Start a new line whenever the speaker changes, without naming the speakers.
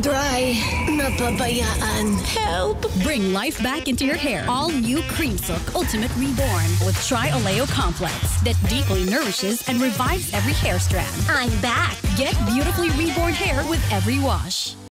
Dry. Napabayaan. Help.
Bring life back into your hair. All new Cream Silk Ultimate Reborn with Tri Oleo Complex that deeply nourishes and revives every hair strand.
I'm back.
Get beautifully reborn hair with every wash.